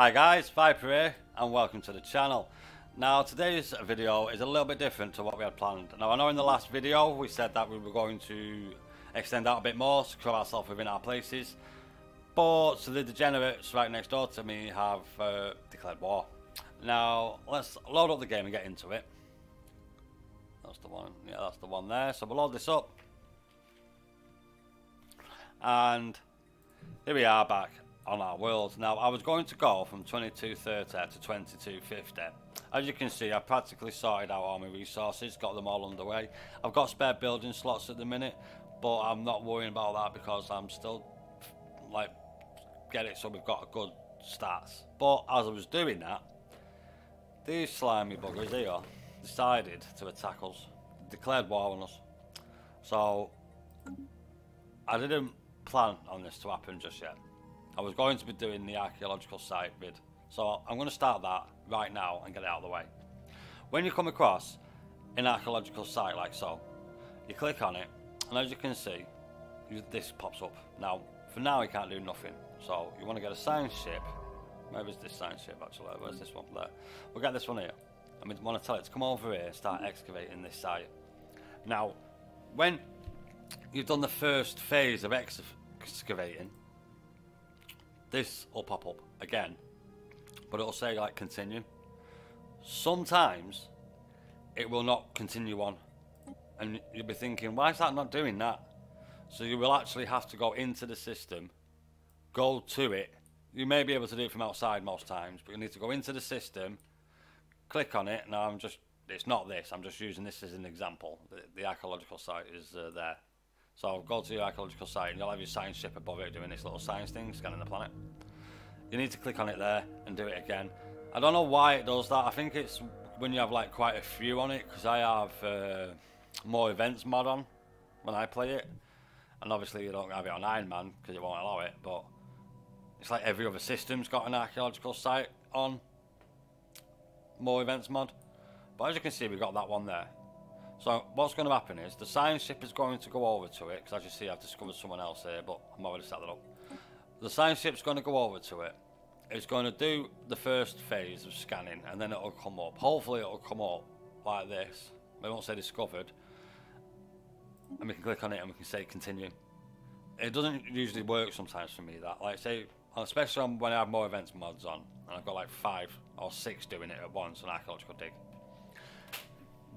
Hi guys, Viper here and welcome to the channel. Now today's video is a little bit different to what we had planned. Now I know in the last video we said that we were going to extend out a bit more, secure ourselves within our places. But the degenerates right next door to me have uh, declared war. Now let's load up the game and get into it. That's the one, yeah that's the one there. So we'll load this up. And here we are back on our world. Now, I was going to go from 2230 to 2250. As you can see, I practically sorted out all my resources, got them all underway. I've got spare building slots at the minute, but I'm not worrying about that because I'm still, like, get it so we've got a good stats. But as I was doing that, these slimy buggers here decided to attack us, declared war on us. So, I didn't plan on this to happen just yet. I was going to be doing the archaeological site vid. So I'm going to start that right now and get it out of the way. When you come across an archaeological site like so, you click on it, and as you can see, this pops up. Now, for now, you can't do nothing. So you want to get a science ship. Where is this science ship actually? Where's this one there? We'll get this one here. I mean, want to tell it to come over here and start excavating this site. Now, when you've done the first phase of excavating, this will pop up again, but it'll say like continue. Sometimes it will not continue on, and you'll be thinking, why is that not doing that? So you will actually have to go into the system, go to it. You may be able to do it from outside most times, but you need to go into the system, click on it. Now I'm just, it's not this, I'm just using this as an example. The, the archaeological site is uh, there. So go to your archaeological site and you'll have your science ship above it doing this little science thing, scanning the planet. You need to click on it there and do it again. I don't know why it does that. I think it's when you have like quite a few on it because I have uh, more events mod on when I play it. And obviously you don't have it on Iron Man because it won't allow it. But it's like every other system's got an archaeological site on more events mod. But as you can see, we've got that one there. So what's going to happen is the science ship is going to go over to it, because as you see I've discovered someone else here, but I'm already set that up. The science ship's going to go over to it. It's going to do the first phase of scanning, and then it'll come up. Hopefully it'll come up like this. We won't say discovered. And we can click on it and we can say continue. It doesn't usually work sometimes for me that. Like say, especially when I have more events mods on, and I've got like five or six doing it at once on archaeological dig.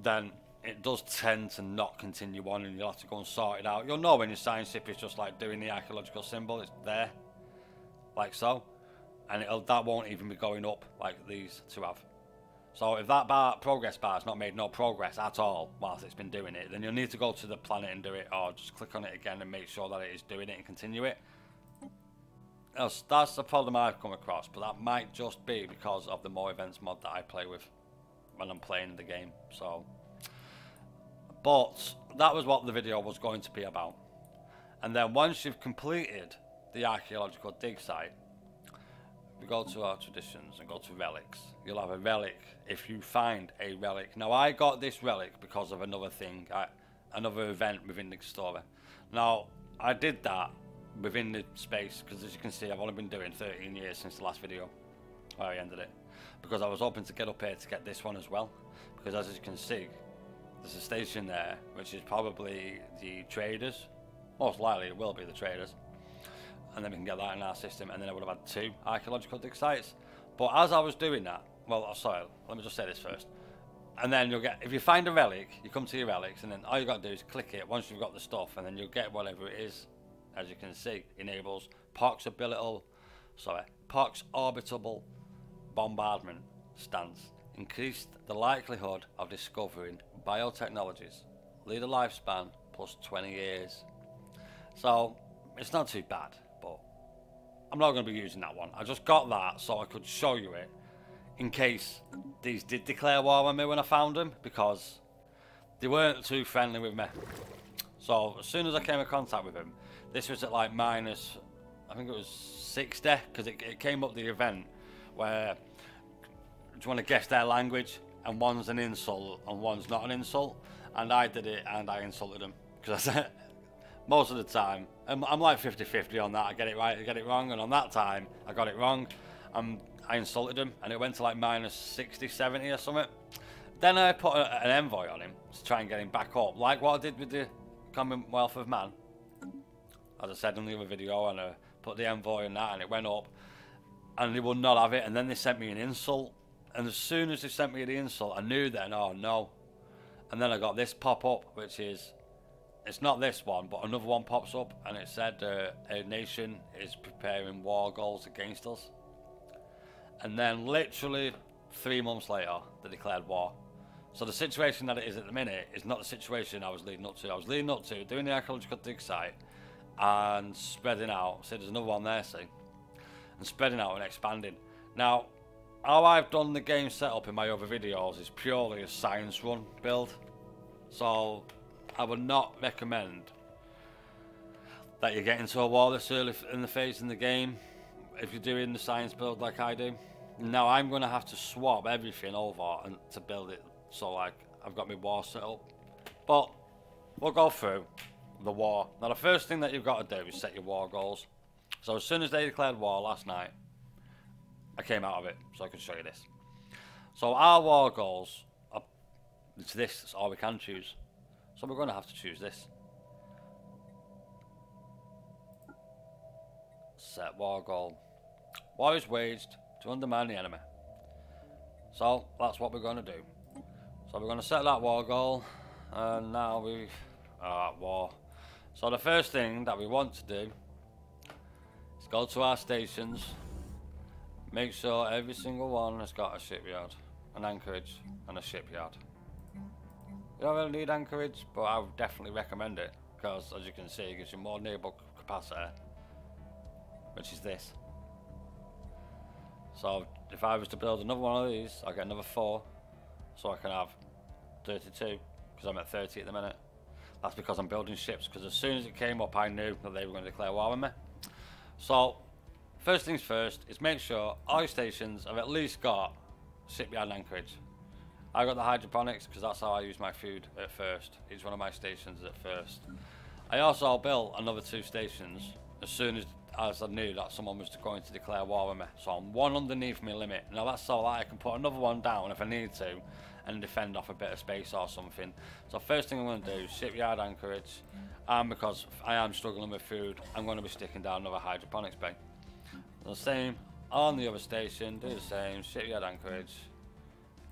Then it does tend to not continue on and you'll have to go and sort it out. You'll know when your science ship is just like doing the archaeological symbol, it's there, like so. And that won't even be going up like these two have. So if that bar, progress bar has not made no progress at all whilst it's been doing it, then you'll need to go to the planet and do it or just click on it again and make sure that it is doing it and continue it. That's, that's the problem I've come across, but that might just be because of the more events mod that I play with when I'm playing the game. So but that was what the video was going to be about. And then once you've completed the archaeological dig site, we go to our traditions and go to relics. You'll have a relic if you find a relic. Now I got this relic because of another thing, I, another event within the story. Now I did that within the space because as you can see I've only been doing 13 years since the last video where I ended it because I was hoping to get up here to get this one as well because as you can see there's a station there, which is probably the traders. Most likely it will be the traders. And then we can get that in our system, and then I would have had two archaeological dig sites. But as I was doing that, well, oh, sorry, let me just say this first. And then you'll get, if you find a relic, you come to your relics, and then all you got to do is click it once you've got the stuff, and then you'll get whatever it is. As you can see, enables Pox ability, sorry, Pox orbitable bombardment stance. Increased the likelihood of discovering biotechnologies. Leader lifespan plus 20 years. So it's not too bad, but I'm not going to be using that one. I just got that so I could show you it in case these did declare war on me when I found them because they weren't too friendly with me. So as soon as I came in contact with them, this was at like minus, I think it was 60 because it, it came up the event where, do you want to guess their language? And one's an insult and one's not an insult. And I did it and I insulted him because I said most of the time I'm, I'm like 50-50 on that. I get it right, I get it wrong, and on that time I got it wrong. I'm I insulted him and it went to like minus 60, 70 or something. Then I put a, an envoy on him to try and get him back up, like what I did with the Commonwealth of Man. As I said in the other video, and I put the envoy in that and it went up and they would not have it and then they sent me an insult and as soon as they sent me the insult I knew then, oh no. And then I got this pop up which is it's not this one, but another one pops up, and it said uh, a nation is preparing war goals against us. And then, literally three months later, they declared war. So the situation that it is at the minute is not the situation I was leading up to. I was leading up to doing the archaeological dig site and spreading out. See, there's another one there, see, and spreading out and expanding. Now, how I've done the game setup in my other videos is purely a science run build. So I would not recommend that you get into a war this early in the phase in the game if you're doing the science build like I do. Now I'm going to have to swap everything over and to build it so like I've got my war set up. But we'll go through the war. Now the first thing that you've got to do is set your war goals. So as soon as they declared war last night, I came out of it so I can show you this. So our war goals are it's this, it's all we can choose. So we're going to have to choose this. Set war goal. War is waged to undermine the enemy. So that's what we're going to do. So we're going to set that war goal. And now we are at war. So the first thing that we want to do is go to our stations. Make sure every single one has got a shipyard, an anchorage and a shipyard. You don't really need anchorage, but I would definitely recommend it because, as you can see, it gives you more naval capacity, which is this. So, if I was to build another one of these, I'll get another four, so I can have 32, because I'm at 30 at the minute. That's because I'm building ships, because as soon as it came up, I knew that they were going to declare war on me. So, first things first is make sure all your stations have at least got shipyard anchorage. I got the hydroponics because that's how I use my food at first. Each one of my stations at first. I also built another two stations as soon as, as I knew that someone was going to declare war on me. So I'm one underneath my limit. Now that's so that I can put another one down if I need to and defend off a bit of space or something. So first thing I'm going to do is shipyard anchorage and because I am struggling with food I'm going to be sticking down another hydroponics bay. The same on the other station, do the same, shipyard anchorage,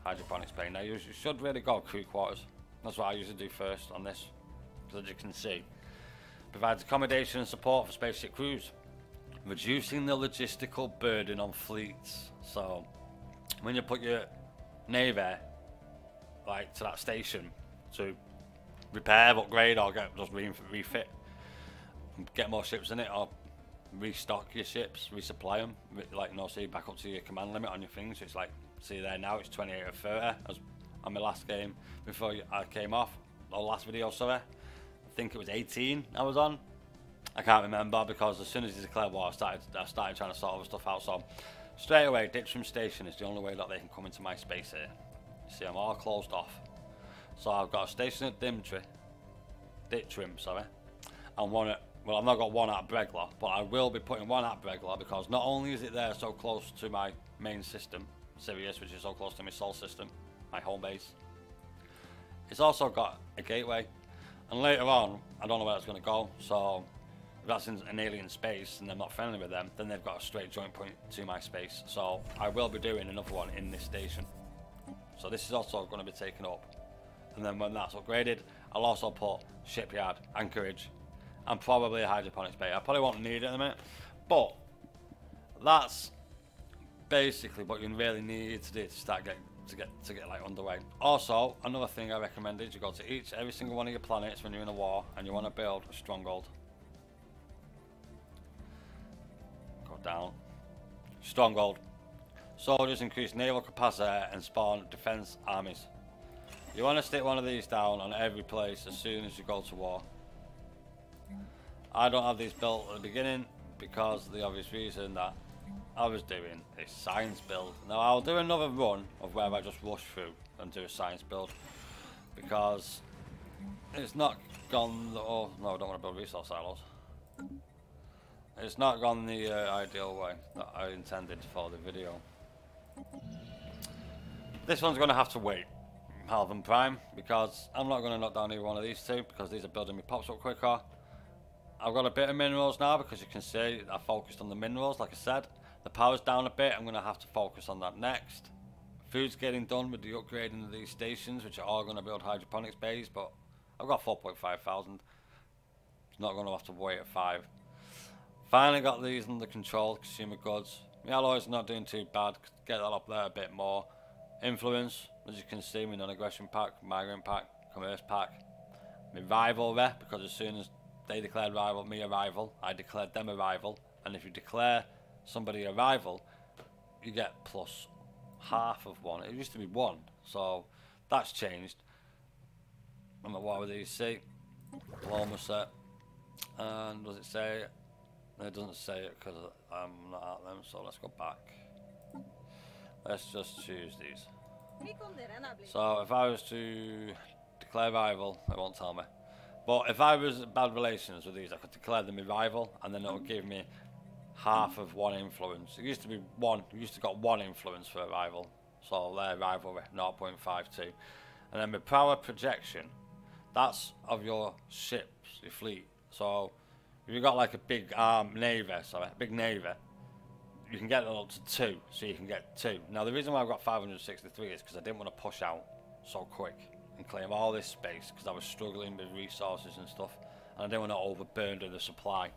hydroponics bay. Now you should really go crew quarters. That's what I usually do first on this. As you can see. Provides accommodation and support for spaceship crews. Reducing the logistical burden on fleets. So when you put your navy like to that station to repair, upgrade or get just refit get more ships in it or restock your ships, resupply them, like no, see back up to your command limit on your things. So it's like See there now, it's 28 or 30 as on my last game before I came off, or last video, sorry. I think it was 18 I was on. I can't remember because as soon as he declared war, I started, I started trying to sort other stuff out. So straight away, Ditchrim Station is the only way that they can come into my space here. You see, I'm all closed off. So I've got a station at Dimtry, Ditchrim, sorry, and one at well, I've not got one at Bregla, but I will be putting one at Bregla because not only is it there so close to my main system, Sirius, which is so close to my Sol system, my home base. It's also got a gateway, and later on, I don't know where it's going to go, so if that's in an alien space and I'm not friendly with them, then they've got a straight joint point to my space. So I will be doing another one in this station. So this is also going to be taken up. And then when that's upgraded, I'll also put shipyard, anchorage, and probably a hydroponics bay. I probably won't need it in a minute, but that's basically what you really need to do to start getting to get to get like underway. Also, another thing I recommend is you go to each every single one of your planets when you're in a war and you want to build a stronghold. Go down. Stronghold. Soldiers increase naval capacity and spawn defense armies. You want to stick one of these down on every place as soon as you go to war. I don't have these built at the beginning because the obvious reason that I was doing a science build. Now I'll do another run of where I just rush through and do a science build because it's not gone. The oh no, I don't want to build resource silos. It's not gone the uh, ideal way that I intended for the video. This one's going to have to wait, Halvin Prime, because I'm not going to knock down either one of these two, because these are building me pops up quicker. I've got a bit of minerals now, because you can see I focused on the minerals, like I said. The power's down a bit, I'm going to have to focus on that next. Food's getting done with the upgrading of these stations, which are all going to build hydroponics bays, but I've got 4.5 thousand. It's not going to have to wait at 5. Finally got these under control, consumer goods. My alloy's not doing too bad, get that up there a bit more. Influence, as you can see, my non-aggression pack, migrant pack, commerce pack. My rival rep, because as soon as they declared rival, me a rival, I declared them a rival. And if you declare somebody a rival, you get plus half of one. It used to be one, so that's changed. I'm at war with these. See, Paloma set. And does it say? It doesn't say it because I'm not at them. So let's go back. Let's just choose these. So if I was to declare rival, it won't tell me. But if I was bad relations with these, I could declare them a rival, and then it would give me half of one influence. It used to be one. You used to got one influence for a rival, so their rivalry 0.52, and then the power projection. That's of your ships, your fleet. So if you've got like a big arm navy, sorry, big navy, you can get it up to two, so you can get two. Now the reason why I've got 563 is because I didn't want to push out so quick and claim all this space because I was struggling with resources and stuff, and I didn't want to overburden the supply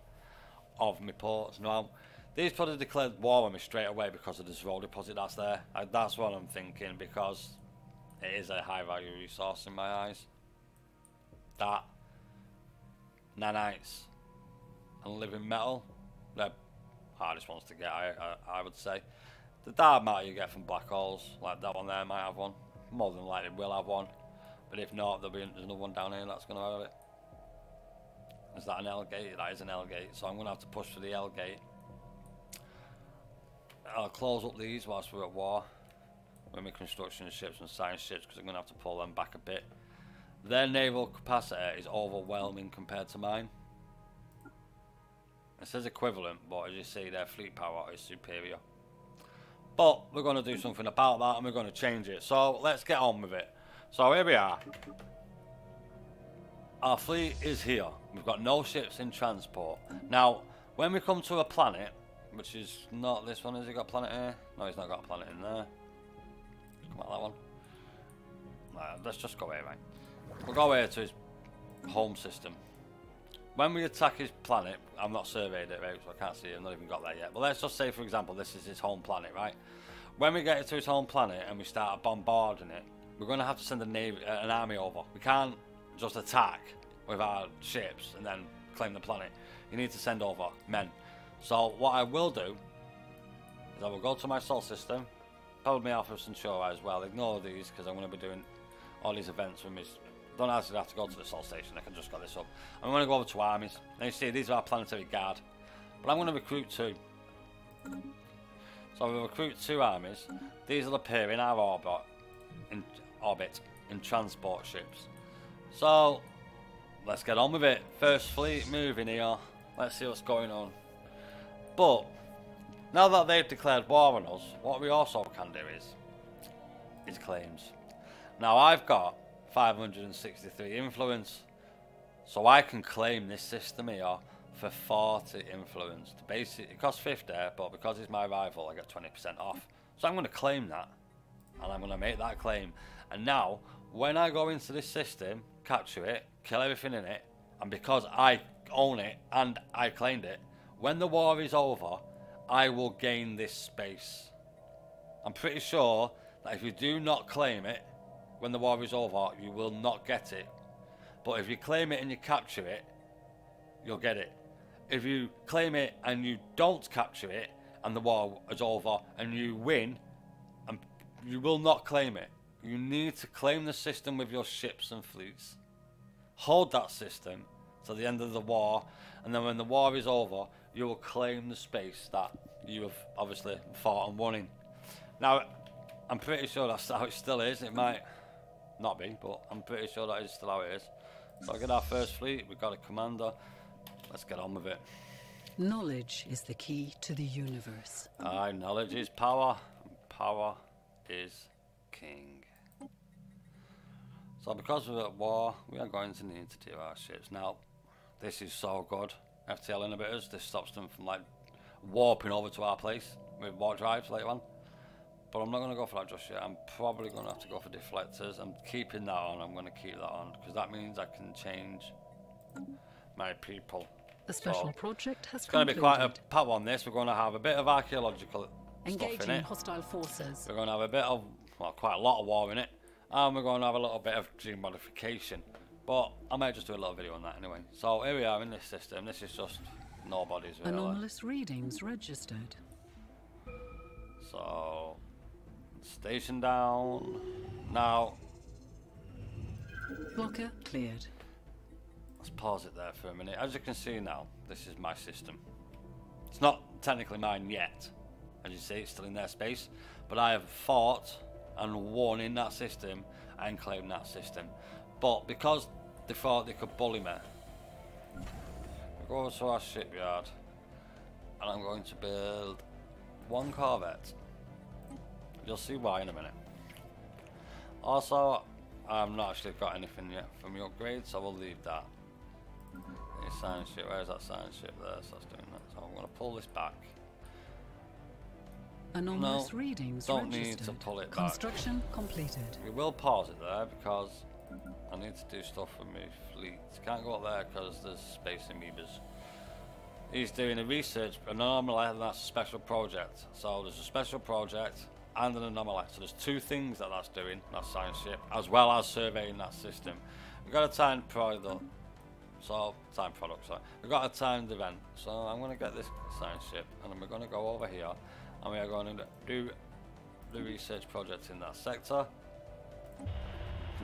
of my ports. Now these probably declared war on me straight away because of this roll deposit that's there. I, that's what I'm thinking because it is a high value resource in my eyes. That nanites and living metal, they're hardest ones to get, I, I, I would say. The dark matter you get from black holes, like that one there might have one. More than likely will have one. But if not, there'll be there's another one down here that's going to have it. Is that an L gate? That is an L gate. So I'm going to have to push for the L gate. I'll close up these whilst we're at war. With my construction ships and science ships because I'm going to have to pull them back a bit. Their naval capacity is overwhelming compared to mine. It says equivalent, but as you see, their fleet power is superior. But we're going to do something about that and we're going to change it. So let's get on with it. So here we are. Our fleet is here. We've got no ships in transport. Now, when we come to a planet, which is not this one, has he got a planet here? No, he's not got a planet in there. Come on, that one. Right, let's just go here, right? We'll go here to his home system. When we attack his planet, I'm not surveyed it, right, so I can't see it, I've not even got there yet. But let's just say, for example, this is his home planet, right? When we get to his home planet and we start bombarding it, we're going to have to send a navy, uh, an army over. We can't just attack with our ships and then claim the planet. You need to send over men. So what I will do is I will go to my sol system, hold me probably Alpha Centauri as well. Ignore these because I'm going to be doing all these events with me don't actually have to go to the Sol Station, I can just got this up. I'm going to go over to armies. Now you see, these are our planetary guard. But I'm going to recruit two. So we'll recruit two armies. These will appear in our orbit, in orbit, in transport ships. So, let's get on with it. First fleet moving here. Let's see what's going on. But, now that they've declared war on us, what we also can do is, is claims. Now I've got 563 influence. So I can claim this system here for 40 influence. The basic, it costs 50, but because it's my rival, I get 20% off. So I'm going to claim that, and I'm going to make that claim. And now, when I go into this system, capture it, kill everything in it, and because I own it and I claimed it, when the war is over, I will gain this space. I'm pretty sure that if you do not claim it, when the war is over, you will not get it. But if you claim it and you capture it, you'll get it. If you claim it and you don't capture it, and the war is over, and you win, and you will not claim it. You need to claim the system with your ships and fleets. Hold that system till the end of the war, and then when the war is over, you will claim the space that you have obviously fought and won in. Now, I'm pretty sure that's how it still is. It might not be, but I'm pretty sure that is still how it is. So I get our first fleet, we've got a commander. Let's get on with it. Knowledge is the key to the universe. Aye, knowledge is power. Power is king. So because we're at war, we are going to need to do our ships. Now, this is so good. FTL inhibitors, this stops them from like warping over to our place with warp drives later on. But I'm not going to go for that just yet. I'm probably going to have to go for deflectors. I'm keeping that on. I'm going to keep that on because that means I can change my people. The special So, project has It's going to be quite a power on this. We're going to have a bit of archaeological stuff in Engaging it. hostile forces. We're going to have a bit of, well, quite a lot of war in it. And we're going to have a little bit of gene modification. But I might just do a little video on that anyway. So here we are in this system. This is just nobody's really. Anomalous readings registered. So, station down. Now, Blocker cleared. let's pause it there for a minute. As you can see now, this is my system. It's not technically mine yet. As you see, it's still in their space. But I have fought and won in that system and claimed that system. But because they thought they could bully me, we go to our shipyard and I'm going to build one Corvette. You'll see why in a minute. Also, I've not actually got anything yet from the upgrade, so we'll leave that. Science ship, where's that science ship there? So that's doing that. So I'm going to pull this back. Anomalous No, readings don't need to pull it back. Construction completed. We will pause it there because I need to do stuff with my fleet. Can't go up there because there's space amoebas. He's doing a research anomaly and that's a special project. So there's a special project and an anomaly. So there's two things that that's doing, that science ship, as well as surveying that system. We've got a timed product. So time product, sorry. We've got a timed event. So I'm gonna get this science ship and then we're gonna go over here and we are going to do the research project in that sector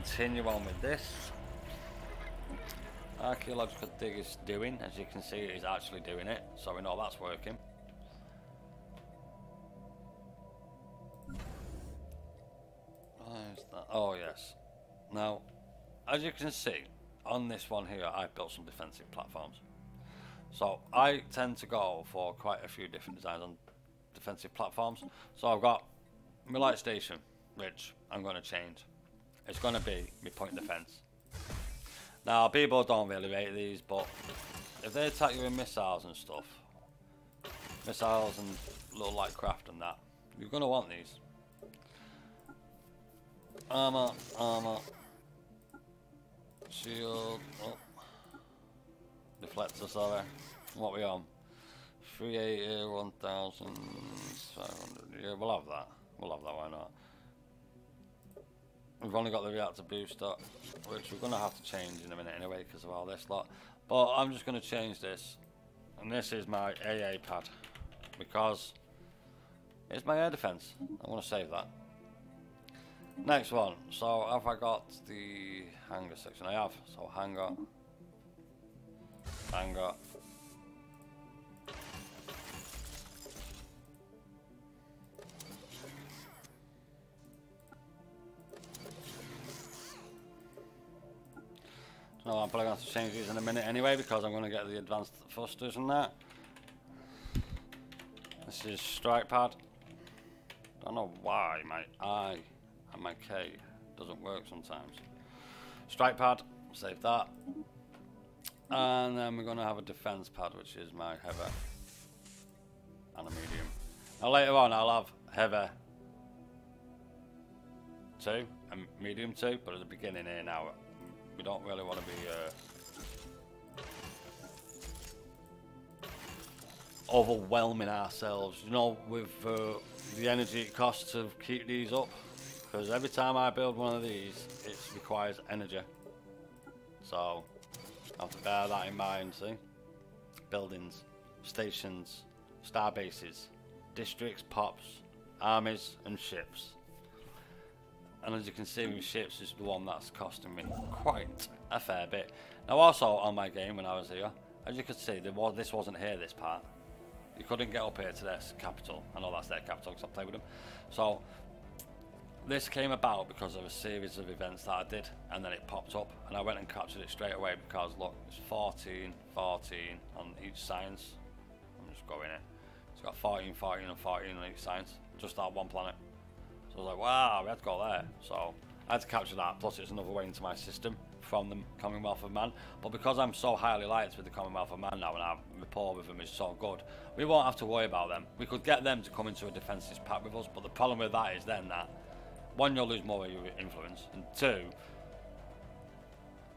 continue on with this. Archaeological dig is doing, as you can see, it is actually doing it, so we know that's working. Oh, yes. Now, as you can see, on this one here, I've built some defensive platforms. So I tend to go for quite a few different designs on defensive platforms. So I've got my light station, which I'm going to change. It's going to be my point defense. Now, people don't really rate these, but if they attack you with missiles and stuff, missiles and little light craft and that, you're going to want these. Armor, armor, shield, oh. deflector, sorry. What we on? 380, 1500, yeah, we'll have that. We'll have that, why not? We've only got the reactor booster, which we're going to have to change in a minute anyway because of all this lot. But I'm just going to change this. And this is my AA pad. Because it's my air defense. I want to save that. Next one. So have I got the hangar section? I have. So hangar. Hangar. No, I'm probably going to to change these in a minute anyway because I'm going to get the advanced thrusters and that. This is strike pad. Don't know why my I and my K doesn't work sometimes. Strike pad, save that. And then we're going to have a defense pad, which is my heavy and a medium. Now later on, I'll have heavy two and medium two, but at the beginning here now, we don't really want to be uh, overwhelming ourselves, you know, with uh, the energy it costs to keep these up. Because every time I build one of these, it requires energy. So, I have to bear that in mind, see? Buildings, stations, star bases, districts, pops, armies, and ships. And as you can see, with ships is the one that's costing me quite a fair bit. Now, also on my game when I was here, as you can see, there was, this wasn't here, this part. You couldn't get up here to this capital. I know that's their capital because I played with them. So, this came about because of a series of events that I did, and then it popped up, and I went and captured it straight away because look, it's 14, 14 on each science. I'm just going it. It's got 14, 14, and 14 on each science. Just that one planet. I was like, wow, we had to go there. So I had to capture that. Plus, it's another way into my system from the Commonwealth of Man. But because I'm so highly liked with the Commonwealth of Man now and our rapport with them is so good, we won't have to worry about them. We could get them to come into a defensive pact with us, but the problem with that is then that one, you'll lose more of your influence, and two,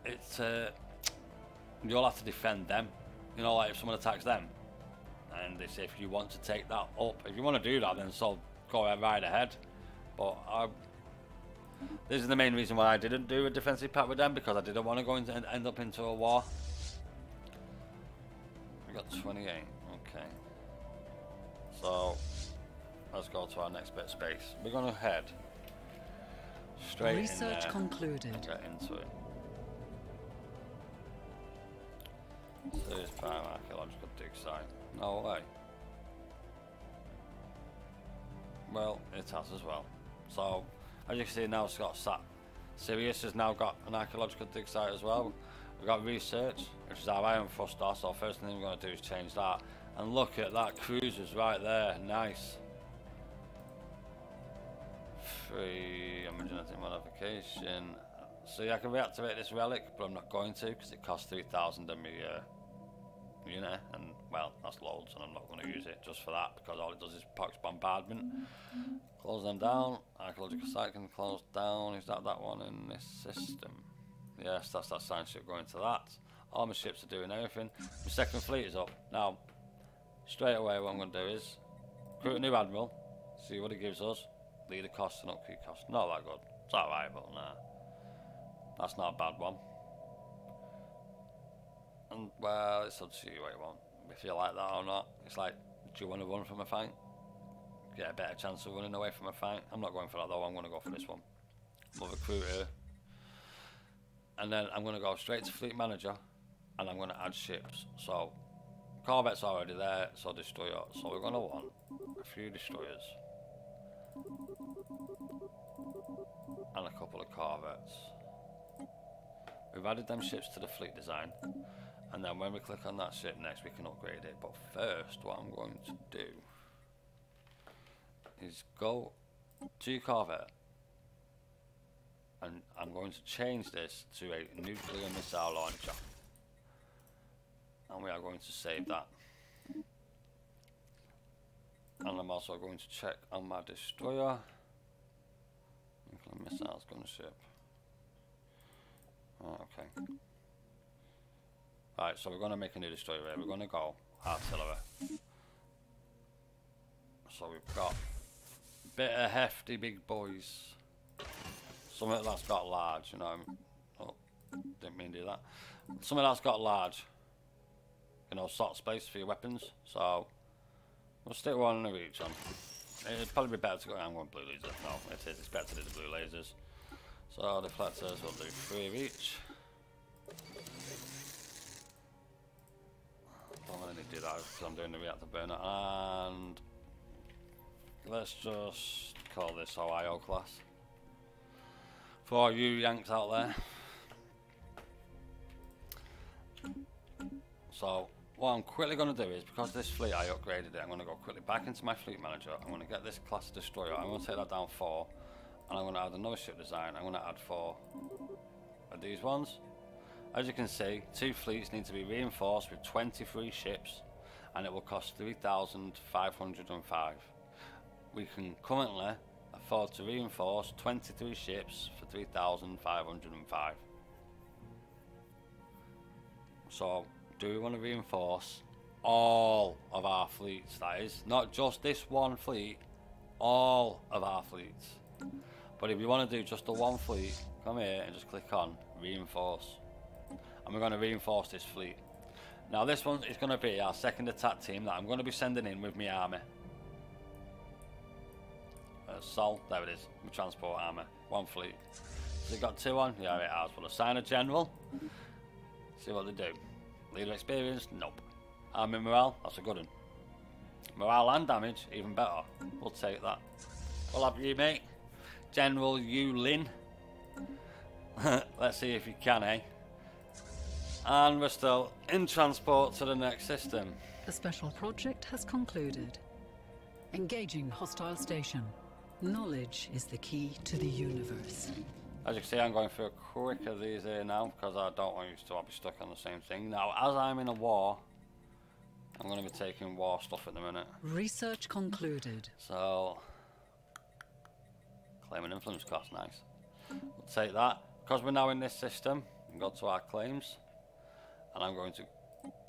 it's uh, you'll have to defend them. You know, like if someone attacks them, and they say if you want to take that up, if you want to do that, then so go right ahead. But I, this is the main reason why I didn't do a defensive pact with them because I didn't want to go into end up into a war. We got 28. Okay. So let's go to our next bit of space. We're gonna head straight Research concluded. and get into it. So this prime archaeological dig site. No way. Well, it has as well. So, as you can see now, it's got sat. Sirius has now got an archaeological dig site as well. We've got research, which is our ion thruster. So, first thing we're going to do is change that. And look at that, cruisers right there. Nice. Free genetic modification. See, I can reactivate this relic, but I'm not going to because it costs 3,000 a uh, you know, and well, that's loads, and I'm not going to use it just for that because all it does is pox bombardment. Close them down. Archaeological site can close down. Is that that one in this system? Yes, that's that science ship going to that. All my ships are doing everything. My second fleet is up. Now, straight away, what I'm going to do is recruit a new admiral, see what he gives us. Leader cost and upkeep cost. Not that good. It's alright, but nah. That's not a bad one. And well, it's up to you what you want. If you like that or not. It's like, do you want to run from a fight? Get a better chance of running away from a fight. I'm not going for that though. I'm going to go for this one. I'm a recruiter. And then I'm going to go straight to fleet manager, and I'm going to add ships. So corvette's already there, so destroyer. So we're going to want a few destroyers. And a couple of corvettes. We've added them ships to the fleet design. And then when we click on that ship next, we can upgrade it. But first, what I'm going to do is go to Corvette. And I'm going to change this to a nuclear missile launcher. And we are going to save that. And I'm also going to check on my destroyer. Nuclear missiles gunship. Oh, okay. Right, so we're going to make a new destroyer. We're going to go artillery. So we've got a bit of hefty big boys. Something that's got large, you know. Oh, didn't mean to do that. Something that's got large. You know, sort of space for your weapons. So we'll stick one of each on. It'd probably be better to go. I'm blue laser. No, it is. It's better to do the blue lasers. So deflectors, we'll do three of each. Don't really do that because I'm doing the reactor burner. And let's just call this Ohio class. For you Yanks out there. So what I'm quickly going to do is, because this fleet I upgraded it, I'm going to go quickly back into my fleet manager. I'm going to get this class destroyer. I'm going to take that down four. And I'm going to add another ship design. I'm going to add four of these ones. As you can see, two fleets need to be reinforced with 23 ships. And it will cost 3,505. We can currently afford to reinforce 23 ships for 3,505. So, do we want to reinforce all of our fleets? That is, not just this one fleet, all of our fleets. But if you want to do just the one fleet, come here and just click on reinforce. And we're going to reinforce this fleet. Now this one is going to be our second attack team that I'm going to be sending in with my army. Uh, Sol, there it is, my transport army, one fleet. It got two on? Yeah, it has. We'll assign a general. See what they do. Leader experience? Nope. Army morale? That's a good one. Morale and damage? Even better. We'll take that. We'll have you, mate. General Yu Lin. Let's see if you can, eh? And we're still in transport to the next system. The special project has concluded. Engaging hostile station. Knowledge is the key to the universe. As you can see, I'm going through a quick of these here now because I don't want you to be stuck on the same thing. Now, as I'm in a war, I'm going to be taking war stuff at the minute. Research concluded. So, claim and influence cost, nice. We'll take that. Because we're now in this system, we go to our claims, and I'm going to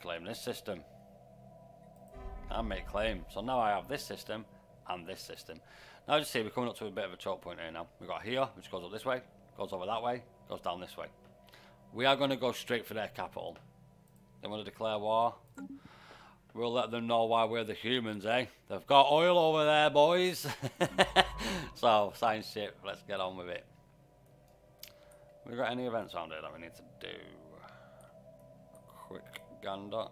claim this system and make claim. So now I have this system and this system. Now you see we're coming up to a bit of a choke point here now. We've got here, which goes up this way, goes over that way, goes down this way. We are going to go straight for their capital. They want to declare war. We'll let them know why we're the humans, eh? They've got oil over there, boys. so, science ship, let's get on with it. We got any events around here that we need to do? A quick gander.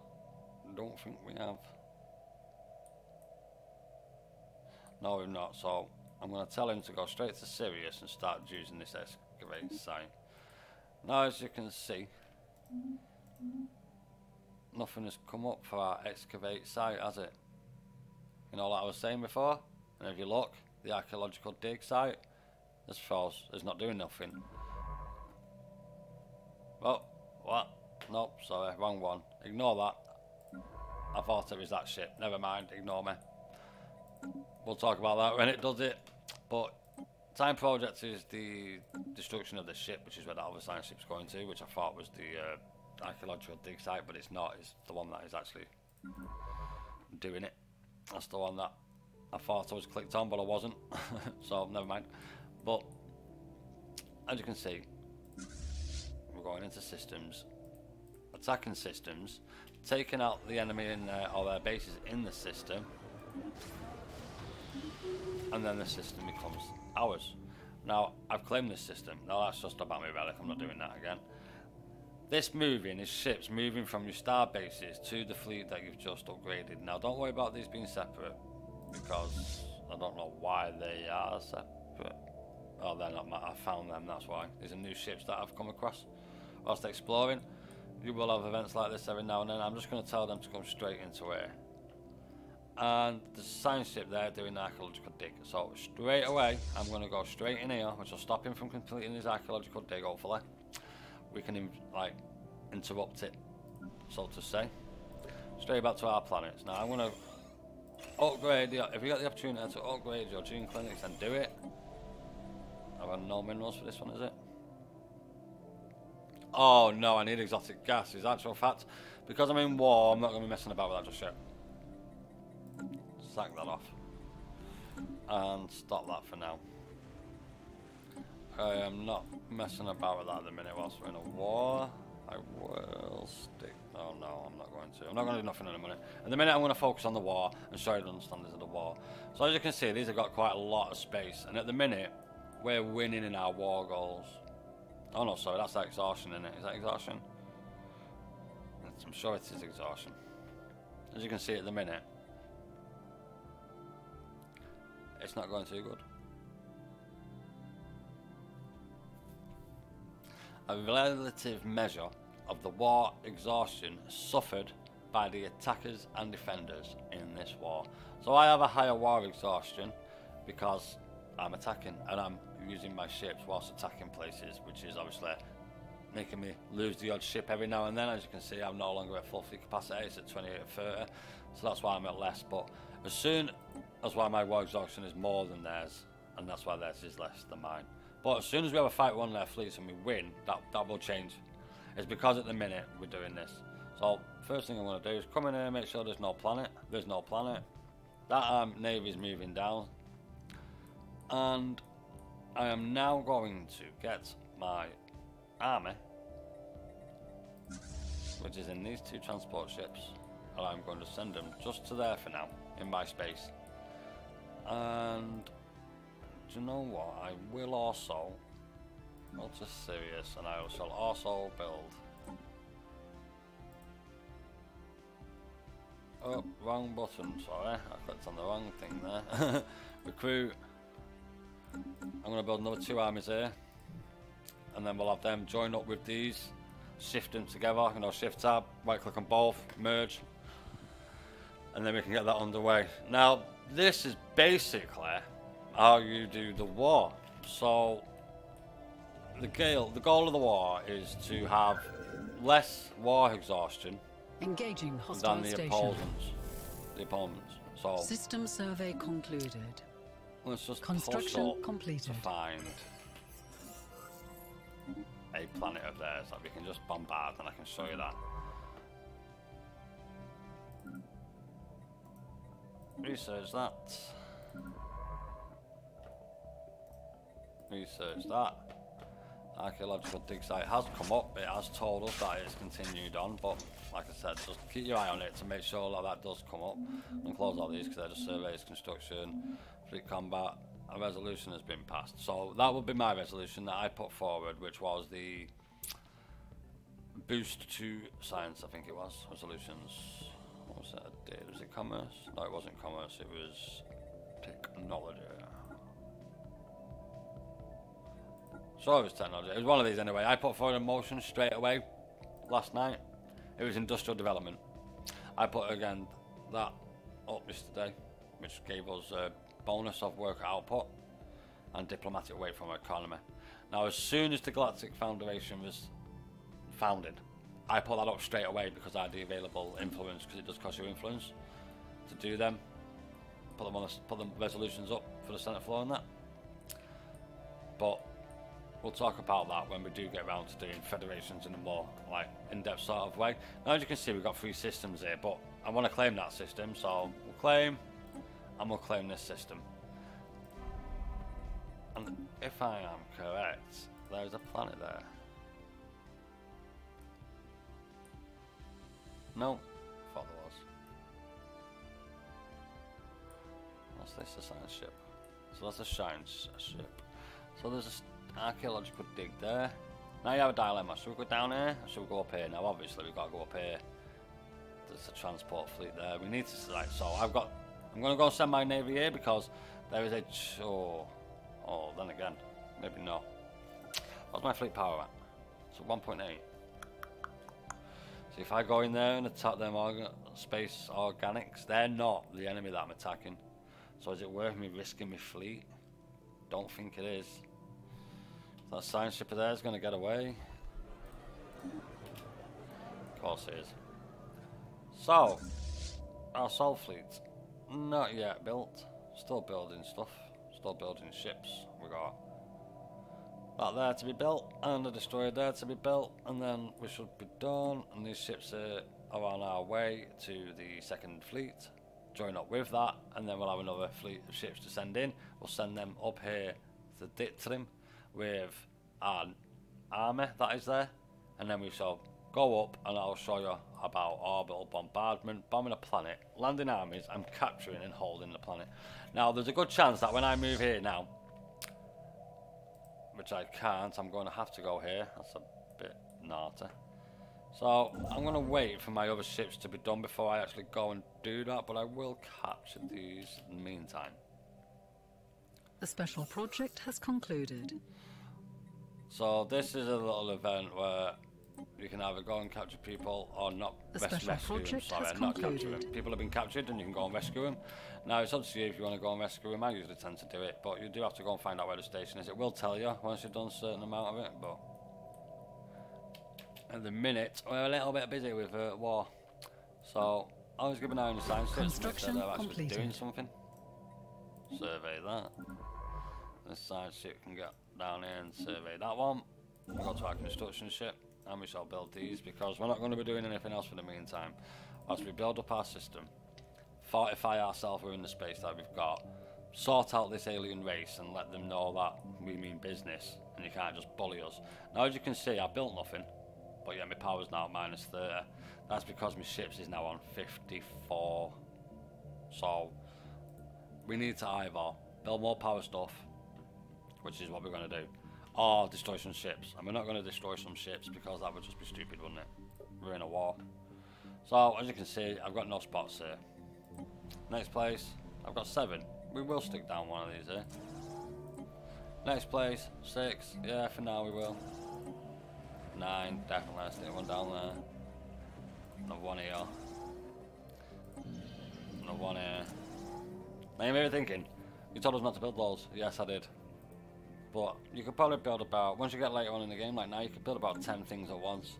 Don't think we have. No, we've not. So I'm going to tell him to go straight to Sirius and start using this excavate mm-hmm. sign. Now, as you can see, nothing has come up for our excavate site, has it? You know, like I was saying before, and if you look, the archaeological dig site, this false it's not doing nothing. Oh, what? Nope, sorry, wrong one. Ignore that. I thought it was that ship. Never mind, ignore me. We'll talk about that when it does it. But Time Project is the destruction of the ship, which is where other science ship's going to, which I thought was the uh, archaeological dig site, but it's not. It's the one that is actually doing it. That's the one that I thought I was clicked on, but I wasn't. so never mind. But as you can see, we're going into systems, attacking systems, taking out the enemy in uh, or their bases in the system, and then the system becomes ours. Now, I've claimed this system. Now, that's just about me relic. I'm not doing that again. This moving is ships moving from your star bases to the fleet that you've just upgraded. Now, don't worry about these being separate because I don't know why they are separate. Oh, they're not. I found them. That's why. These are new ships that I've come across whilst exploring. You will have events like this every now and then. I'm just going to tell them to come straight into here and the science ship there doing the archaeological dig. So straight away, I'm going to go straight in here, which will stop him from completing his archaeological dig. Hopefully, we can like interrupt it, so to say. Straight back to our planets. Now I'm going to upgrade. The, if you got the opportunity to upgrade your gene clinics, then do it. I've got no minerals for this one, is it? Oh no, I need exotic gas. Is actual fact because I'm in war. I'm not going to be messing about with that just yet sack that off and stop that for now. I am not messing about with that at the minute whilst we're in a war. I will stick. Oh no, I'm not going to. I'm not going to do nothing in a minute. At the minute, I'm going to focus on the war and show you the understandings of the war. So as you can see, these have got quite a lot of space, and at the minute, we're winning in our war goals. Oh no, sorry, that's exhaustion in it. Is that exhaustion? I'm sure it is exhaustion. As you can see at the minute, it's not going too good. A relative measure of the war exhaustion suffered by the attackers and defenders in this war. So I have a higher war exhaustion because I'm attacking and I'm using my ships whilst attacking places, which is obviously making me lose the odd ship every now and then. As you can see, I'm no longer at full fleet capacity, it's at 28 or 30, so that's why I'm at less. But as soon that's why my war exhaustion is more than theirs, and that's why theirs is less than mine. But as soon as we have a fight with one of their fleets and we win, that, that will change. It's because at the minute we're doing this. So first thing I'm going to do is come in here and make sure there's no planet. There's no planet. That um, navy is moving down. And I am now going to get my army, which is in these two transport ships, and I'm going to send them just to there for now, in my space. And do you know what? I will also not just Sirius, and I shall also build. Oh, wrong button, sorry. I clicked on the wrong thing there. Recruit. I'm going to build another two armies here. And then we'll have them join up with these. Shift them together, you know, shift tab, right click on both, merge. And then we can get that underway. Now, this is basically how you do the war. So the goal, the goal of the war is to have less war exhaustion Engaging hostile than the station. opponents. The opponents. So System survey concluded. Let's just Construction completed. find a planet of theirs that we can just bombard, and I can show you that. Research that. Research that. Archaeological dig site has come up. It has told us that it's continued on, but like I said, just keep your eye on it to make sure that that does come up. And close all these because they're just surveys, construction, fleet combat. A resolution has been passed. So that would be my resolution that I put forward, which was the boost to science. I think it was resolutions. What was that? I did? Was it commerce? No, it wasn't commerce. It was technology. So it was technology. It was one of these anyway. I put forward a motion straight away last night. It was industrial development. I put again that up yesterday, which gave us a bonus of worker output and diplomatic weight from economy. Now, as soon as the Galactic Foundation was founded, I put that up straight away because I had the available influence, because it does cost you influence to do them. Put them on, the, put the resolutions up for the Senate floor and that. But we'll talk about that when we do get around to doing federations in a more like in-depth sort of way. Now, as you can see, we've got three systems here, but I want to claim that system, so we'll claim, and we'll claim this system. And if I am correct, there's a planet there. No, there was. What's this? A science ship. So that's a science ship. So there's an archaeological dig there. Now you have a dilemma. Should we go down here or should we go up here? Now obviously we've got to go up here. There's a transport fleet there. We need to select. So I've got. I'm going to go send my navy here because there is a. Oh, oh. Then again, maybe not. What's my fleet power at? So 1.8. So if I go in there and attack them orga space organics, they're not the enemy that I'm attacking. So is it worth me risking my fleet? Don't think it is. That science ship there is going to get away. Of course it is. So, our soul fleet, not yet built. Still building stuff. Still building ships. We got that there to be built, and a destroyer there to be built, and then we should be done. And these ships are, are on our way to the second fleet. Join up with that, and then we'll have another fleet of ships to send in. We'll send them up here to Ditrim with our army that is there, and then we shall go up and I'll show you about orbital bombardment, bombing a planet, landing armies, and capturing and holding the planet. Now, there's a good chance that when I move here now, which I can't, I'm going to have to go here. That's a bit naughty. So, I'm going to wait for my other ships to be done before I actually go and do that, but I will capture these in the meantime. The special project has concluded. So this is a little event where you can either go and capture people or not The res- rescue them. Sorry, not capture them. People have been captured and you can go and rescue them. Now it's up to you if you want to go and rescue them. I usually tend to do it, but you do have to go and find out where the station is. It will tell you once you've done a certain amount of it, but at the minute we're a little bit busy with uh, war. So I was eye on your science ships, Construction they're actually doing something. Survey that. This science ship can get down here and survey that one. We'll go to our construction ship and we shall build these because we're not going to be doing anything else for the meantime. As we build up our system, fortify ourselves within the space that we've got, sort out this alien race and let them know that we mean business and you can't just bully us. Now as you can see I built nothing, but yet my power's now minus 30. That's because my ships is now on 54. So we need to either build more power stuff, which is what we're going to do, or destroy some ships. And we're not going to destroy some ships because that would just be stupid, wouldn't it? We're in a war. So, as you can see, I've got no spots here. Next place, I've got seven. We will stick down one of these here. Next place, six. Yeah, for now we will. Nine, definitely. Stick one down there. Another one here. Another one here. Now you may be thinking, You told us not to build those. Yes, I did. But you could probably build about, once you get later on in the game, like now, you could build about 10 things at once.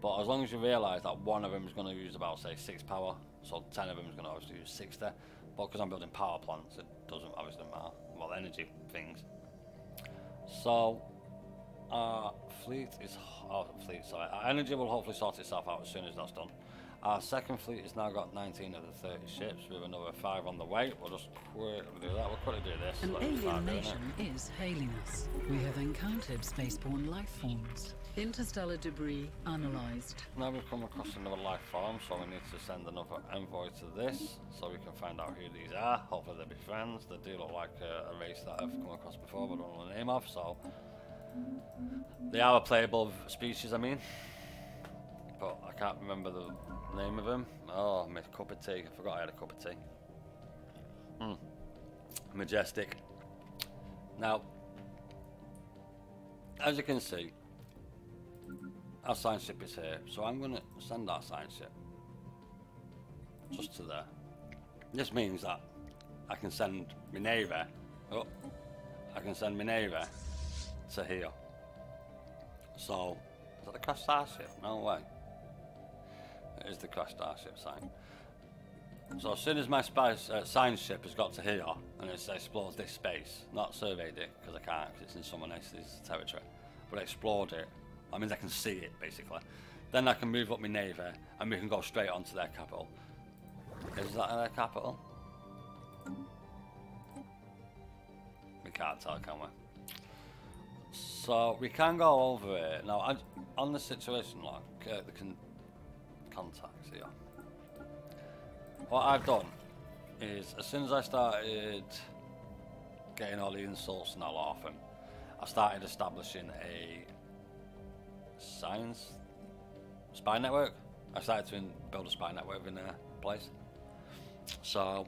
But as long as you realise that one of them is going to use about, say, 6 power, so 10 of them is going to obviously use 60. But because I'm building power plants, it doesn't obviously matter. Well, energy things. So, our fleet is, oh, fleet, sorry. Our energy will hopefully sort itself out as soon as that's done. Our second fleet has now got 19 of the 30 ships We have another 5 on the way. We'll just quickly do that. We'll quickly do this. An alien nation is hailing us. We have encountered spaceborne life forms. Interstellar debris analyzed. Now we've come across another life form, so we need to send another envoy to this so we can find out who these are. Hopefully they'll be friends. They do look like a, a race that I've come across before but I don't know the name of, so they are a playable species, I mean. But I can't remember the name of them. Oh, my cup of tea. I forgot I had a cup of tea. Hmm. Majestic. Now, as you can see, our science ship is here, so I'm going to send our science ship just to there. This means that I can send Minerva, oh, I can send Minerva to here. So, is that the crash starship? No way. Is the crash starship sign. So as soon as my spice, uh, science ship has got to here and it explores this space, not surveyed it because I can't because it's in someone else's territory, but I explored it, that means I can see it basically. Then I can move up my navy and we can go straight onto their capital. Is that their capital? We can't tell, can we? So we can go over it now. On the situation, like uh, the con- contacts here. What I've done is, as soon as I started getting all the insults and all off him, I started establishing a science spy network. I started to build a spy network in their place. So,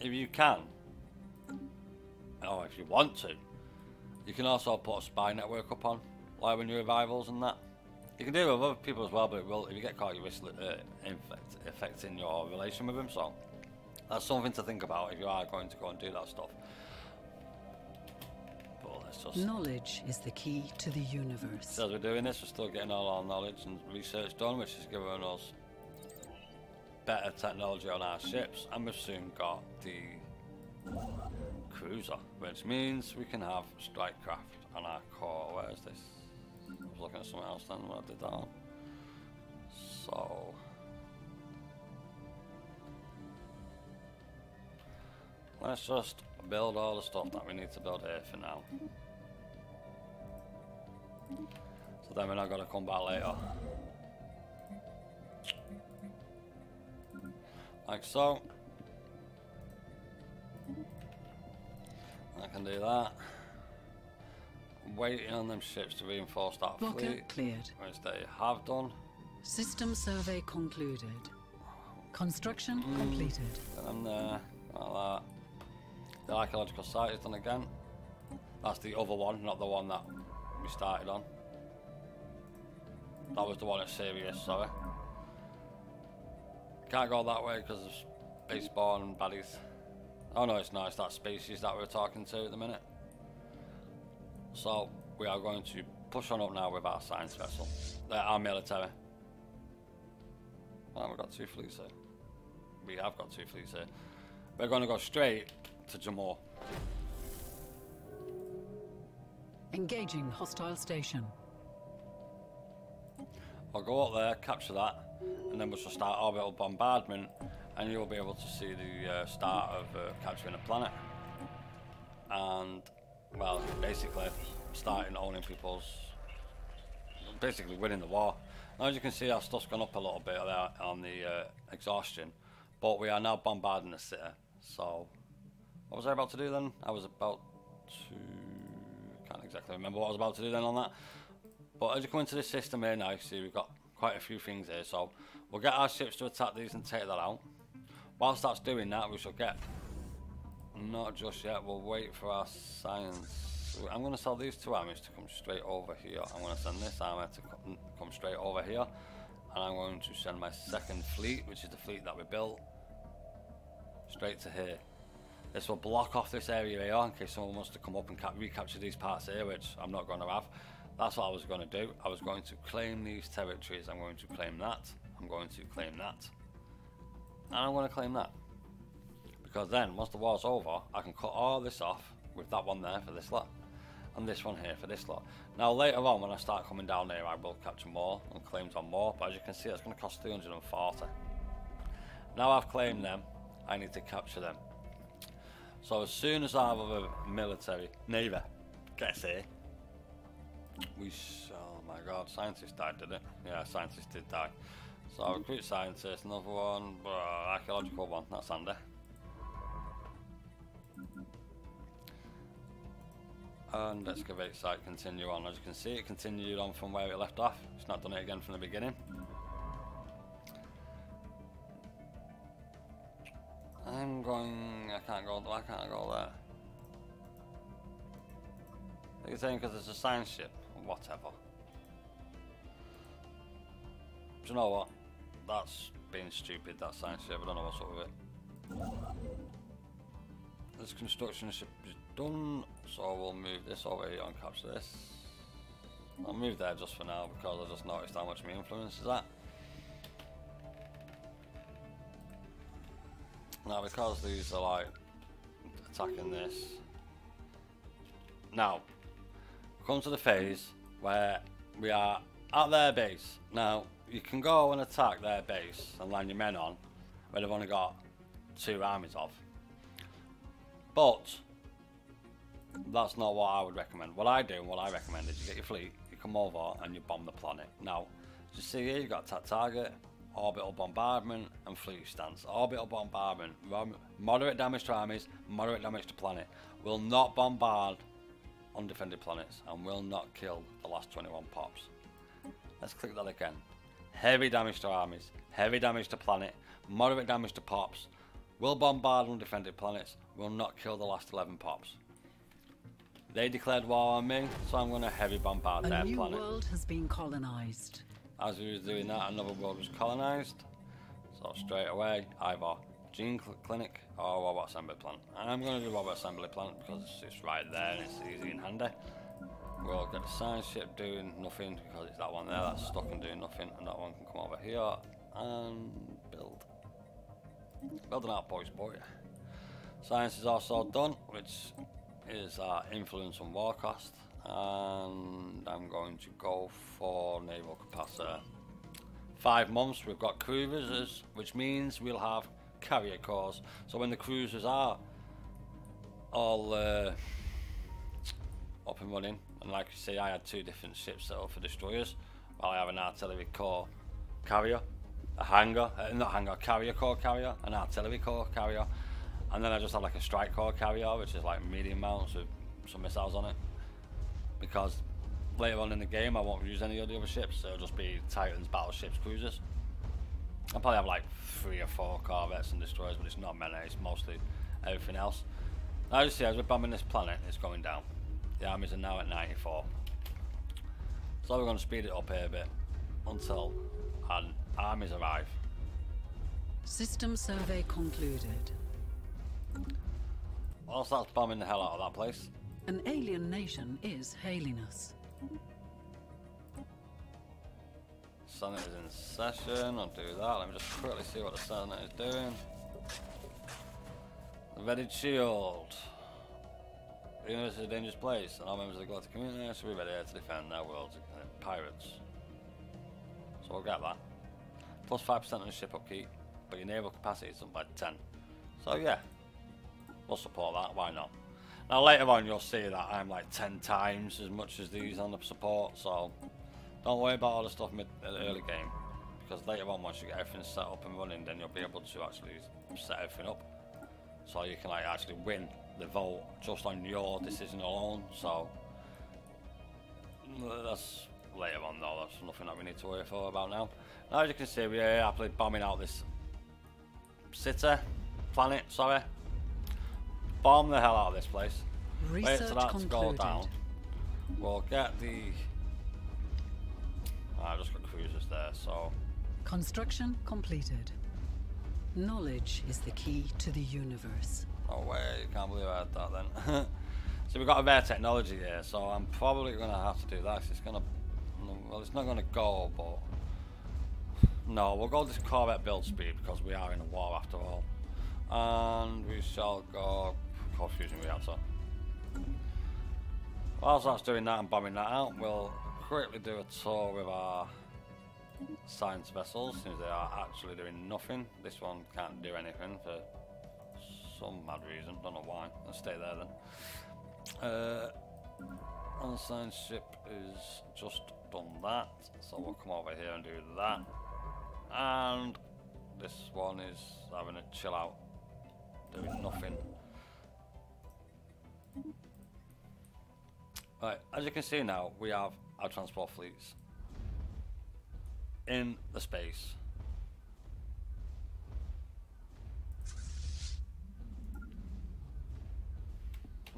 if you can, or if you want to, you can also put a spy network up on, like when your revivals and that. You can do it with other people as well, but it will, if you get caught, you risk uh, infect, affecting your relation with them. So that's something to think about if you are going to go and do that stuff. But let's just. Knowledge is the key to the universe. So as we're doing this, we're still getting all our knowledge and research done, which is giving us better technology on our ships, and we've soon got the cruiser, which means we can have strike craft on our core. Where is this? Looking at something else then when I did that. So. Let's just build all the stuff that we need to build here for now. So then we're not going to come back later. Like so. I can do that. Waiting on them ships to reinforce that Blocker fleet, cleared. which they have done. System survey concluded. Construction hmm. completed. Get them there, like that. The archaeological site is done again. That's the other one, not the one that we started on. That was the one at Sirius, sorry. Can't go that way because of spaceborne and baddies. Oh no, it's not. It's that species that we're talking to at the minute. So we are going to push on up now with our science vessel, uh, our military. Oh, we've got two fleets here. We have got two fleets here. We're going to go straight to Jamor. Engaging hostile station. I'll go up there, capture that, and then we'll just start orbital bombardment, and you'll be able to see the uh, start of uh, capturing a planet. And, well, basically starting owning people's, basically winning the war. Now, as you can see, our stuff's gone up a little bit there on the uh, exhaustion, but we are now bombarding the city. So, what was I about to do then? I was about to, can't exactly remember what I was about to do then on that. But as you come into this system here now, you see we've got quite a few things here. So we'll get our ships to attack these and take that out. Whilst that's doing that, we shall get... Not just yet, we'll wait for our science. I'm going to sell these two armies to come straight over here. I'm going to send this army to come, mm, come straight over here. And I'm going to send my second fleet, which is the fleet that we built, straight to here. This will block off this area here in case someone wants to come up and recapture these parts here, which I'm not going to have. That's what I was going to do. I was going to claim these territories. I'm going to claim that. I'm going to claim that. And I'm going to claim that. Because then, once the war's over, I can cut all this off with that one there for this lot. And this one here for this lot. Now later on, when I start coming down here, I will capture more and claim on more. But as you can see, it's going to cost 340. Now I've claimed them, I need to capture them. So as soon as I have a military, navy gets here, we oh my god, scientist died, did it? Yeah, scientist did die. So recruit scientist, another one, archaeological one, that's Andy. And excavate site continue on. As you can see, it continued on from where it left off. It's not done it again from the beginning. I'm going. I can't go. I can't go there. You're saying because it's a science ship, whatever. Do you know what? That's being stupid. That science ship. I don't know what's up with it. This construction ship is done, so we'll move this over here and capture this. I'll move there just for now because I just noticed how much my influence is at. Now because these are like attacking this. Now, we come to the phase where we are at their base. Now, you can go and attack their base and land your men on where they've only got two armies of. But that's not what I would recommend. What I do and what I recommend is you get your fleet, you come over and you bomb the planet. Now, as you see here, you've got attack target, orbital bombardment, and fleet stance. Orbital bombardment, moderate damage to armies, moderate damage to planet. Will not bombard undefended planets and will not kill the last 21 pops. Let's click that again. Heavy damage to armies, heavy damage to planet, moderate damage to pops, will bombard undefended planets, will not kill the last 11 pops. They declared war on me, so I'm going to heavy bombard A their new planet. world has been colonized. As we was doing that, another world was colonized. So straight away, either gene cl clinic or robot assembly plant. And I'm going to do robot assembly plant because it's, it's right there and it's easy and handy. We'll get the science ship doing nothing because it's that one there that's stuck and doing nothing, and that one can come over here and build. Build an outpost, boy. Science is also done, which is our influence on war cost and I'm going to go for naval capacitor. Five months we've got cruisers which means we'll have carrier cores so when the cruisers are all uh, up and running and like you see I had two different ships set up for destroyers while I have an artillery core carrier a hangar, uh, not hangar, carrier core carrier, an artillery core carrier and then I just have like a strike core carrier which is like medium mounts with some missiles on it because later on in the game I won't use any of the other ships. So It'll just be Titans, battleships, cruisers. I'll probably have like three or four corvettes and destroyers, but it's not many. It's mostly everything else. As you see, as we're bombing this planet, it's going down. The armies are now at 94. So we're going to speed it up here a bit until our armies arrive. System survey concluded. Whilst that's bombing the hell out of that place, An alien nation is hailing us. Senate is in session. I'll do that. Let me just quickly see what the Senate is doing. The Ready Shield. The universe is a dangerous place, and all members of the galactic community should be ready to defend their worlds against pirates. So we'll get that. Plus 5% on the ship upkeep, but your naval capacity is up by 10. So yeah, we'll support that. Why not? Now later on you'll see that I'm like 10 times as much as these on the support, so don't worry about all the stuff mid uh, early game. Because later on once you get everything set up and running then you'll be able to actually set everything up. So you can like actually win the vote just on your decision alone, so that's later on though, that's nothing that we need to worry for about now. Now as you can see we're happily bombing out this city, planet, sorry. Bomb the hell out of this place. Wait Research till that to go concluded. down. We'll get the. Ah, I just got cruisers there, so Construction completed. Knowledge is the key to the universe. Oh, no way, can't believe I had that then. so we've got a rare technology here, so I'm probably going to have to do that. It's going to, well, it's not going to go, but no, we'll go this Corvette build speed because we are in a war after all. And we shall go cold fusion reactor. Whilst that's doing that and bombing that out, we'll quickly do a tour with our science vessels since they are actually doing nothing. This one can't do anything for some mad reason, don't know why. Let's stay there then. Uh, the science ship is just done that, so we'll come over here and do that. And this one is having a chill out, doing nothing. Right, as you can see now, we have our transport fleets in the space.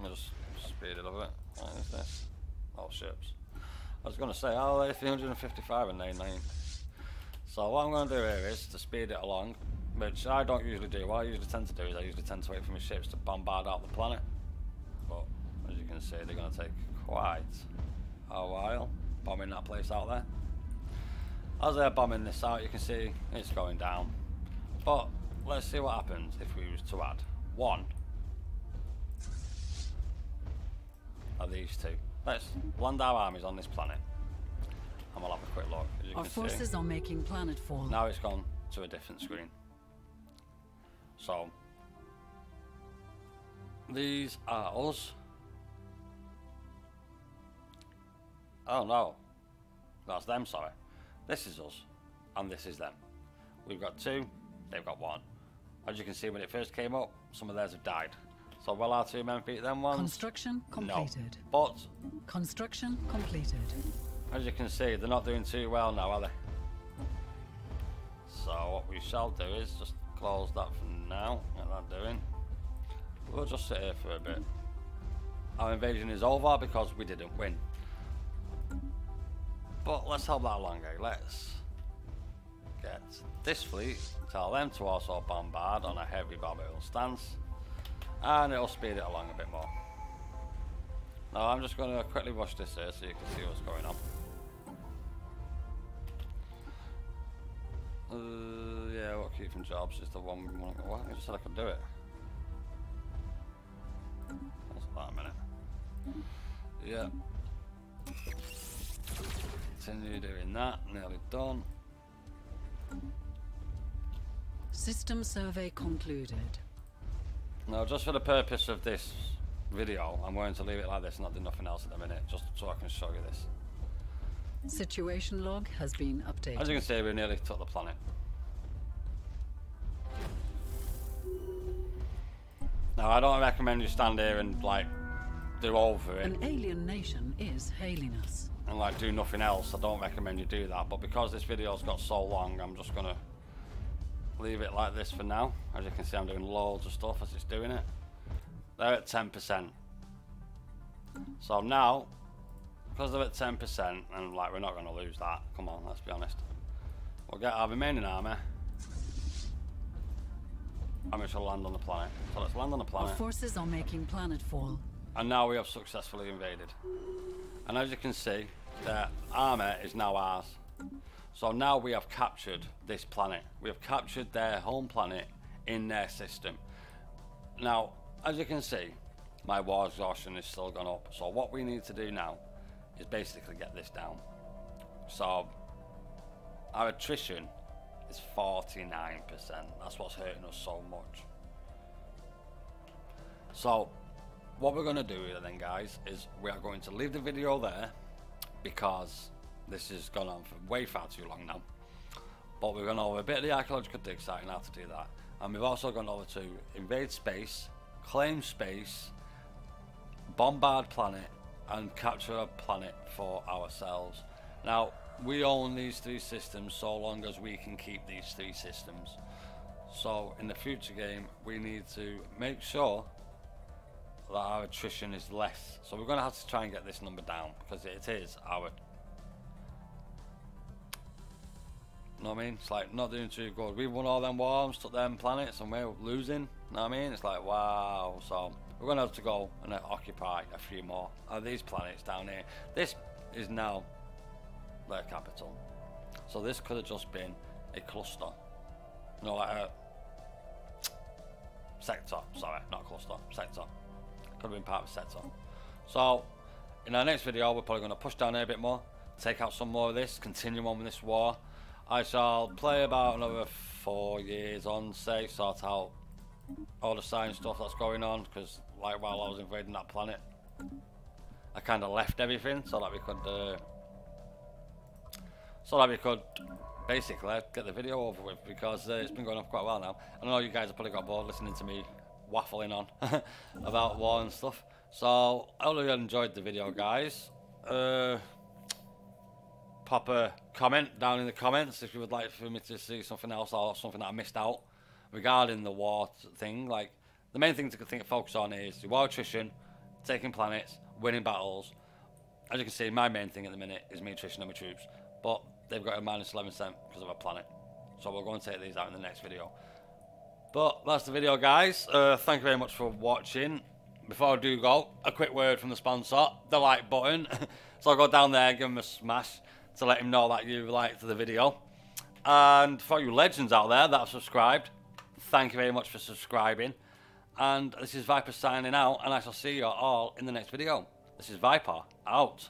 Me just speed it a bit. What is this? Oh, ships. I was going to say, oh, they're 355 and 99. So what I'm going to do here is to speed it along, which I don't usually do. What I usually tend to do is I usually tend to wait for my ships to bombard out the planet. But as you can see, they're going to take quite a while bombing that place out there. As they're bombing this out, you can see it's going down. But let's see what happens if we was to add one of these two. Let's land our armies on this planet. And we'll have a quick look. Our forces see, are making planet planetfall. Now it's gone to a different screen. So, these are us. Oh no, that's them, sorry. This is us, and this is them. We've got two, they've got one. As you can see, when it first came up, some of theirs have died. So will our two men beat them ones? Construction completed. No. But... Construction completed. As you can see, they're not doing too well now, are they? So what we shall do is just close that for now. Get that doing. We'll just sit here for a bit. Our invasion is over because we didn't win. But let's help that along, eh? Let's get this fleet, tell them to also bombard on a heavy barbarell stance, and it'll speed it along a bit more. Now I'm just going to quickly rush this here so you can see what's going on. Uh, yeah, what keep from jobs is the one we want to go. I just said I could do it. What's that a minute? Yeah. Continue doing that, nearly done. System survey concluded. Now, just for the purpose of this video, I'm going to leave it like this, not do nothing else at the minute, just so I can show you this. Situation log has been updated. As you can see, we nearly took the planet. Now, I don't recommend you stand here and, like, do over it. An alien nation is hailing us and like do nothing else, I don't recommend you do that. But because this video's got so long, I'm just gonna leave it like this for now. As you can see, I'm doing loads of stuff as it's doing it. They're at 10%. So now, because they're at 10%, and like we're not gonna lose that. Come on, let's be honest. We'll get our remaining army. And we shall land on the planet. So let's land on the planet. Our forces are making planetfall. And now we have successfully invaded. And as you can see, the armor is now ours. So now we have captured this planet. We have captured their home planet in their system. Now, as you can see, my war exhaustion is still gone up. So what we need to do now is basically get this down. So our attrition is 49%. That's what's hurting us so much. So what we're going to do then guys is we are going to leave the video there because this has gone on for way far too long now. But we're going over a bit of the archaeological dig site and how to do that. And we've also gone over to invade space claim space bombard planet and capture a planet for ourselves. Now we own these three systems so long as we can keep these three systems. So in the future game we need to make sure that our attrition is less. So we're going to have to try and get this number down because it is our. You know what I mean? It's like not doing too good. We won all them wars, took them planets, and we're losing. You know what I mean? It's like, wow. So we're going to have to go and occupy a few more of these planets down here. This is now their capital. So this could have just been a cluster. No, like a sector. Sorry, not cluster. Sector. Have been part of a sector. So in our next video, we're probably going to push down here a bit more, take out some more of this, continue on with this war. I shall play about another four years on, say, sort out all the science stuff that's going on, because like while I was invading that planet, I kind of left everything so that we could, uh, so that we could basically get the video over with, because uh, it's been going on for quite a while now. I know you guys have probably got bored listening to me waffling on about war and stuff. So I hope you enjoyed the video, guys. Uh, pop a comment down in the comments if you would like for me to see something else or something that I missed out regarding the war thing. Like the main thing to think focus on is the war attrition, taking planets, winning battles. As you can see, my main thing at the minute is me attrition of my troops, but they've got a minus 11% because of a planet. So we're going to take these out in the next video. But that's the video, guys. Uh, thank you very much for watching. Before I do go, a quick word from the sponsor, the like button. so I'll go down there, give him a smash to let him know that you liked the video. And for you legends out there that have subscribed, thank you very much for subscribing. And this is Viper signing out, and I shall see you all in the next video. This is Viper, out.